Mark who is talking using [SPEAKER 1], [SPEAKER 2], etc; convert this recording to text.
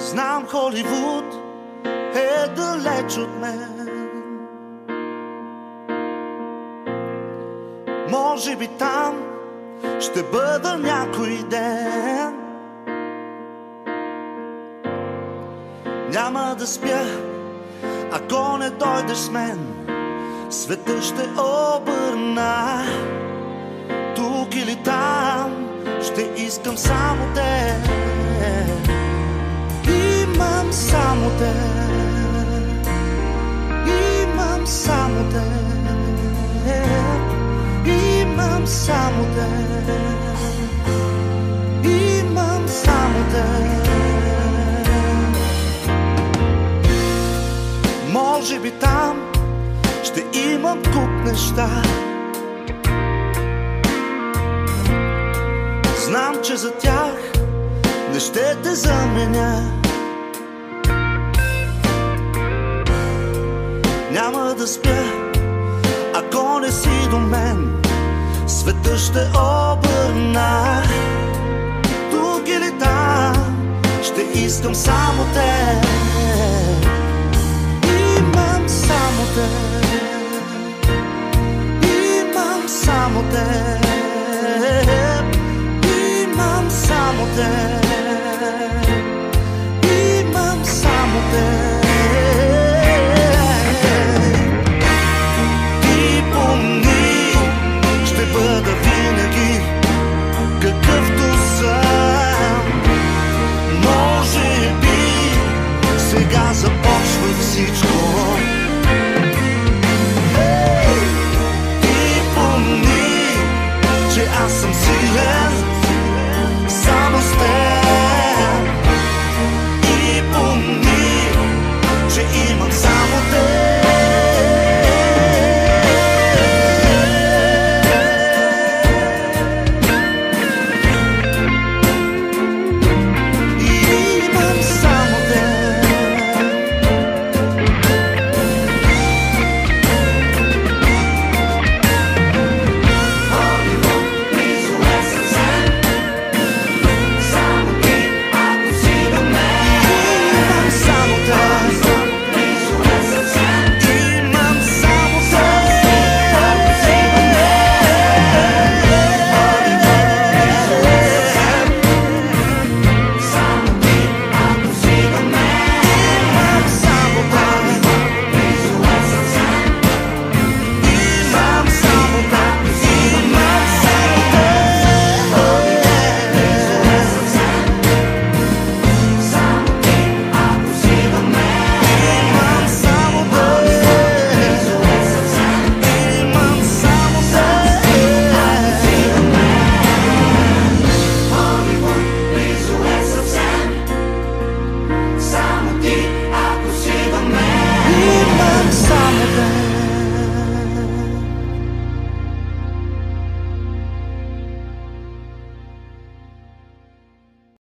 [SPEAKER 1] Знам Холивуд е далеч от мен. Може би там ще бъда някой ден. Няма да спя, ако не дойдеш с мен. Света ще обърна тук или там. Ще искам само те. Само те. Имам само те. Може би там ще имам куп неща. Знам, че за тях не ще те заменя. Няма да спя, ако не си до мен. Света ще обърна. Тук или там Ще искам само те. Имам само те. Имам само те. Имам само те. сега започва всичко.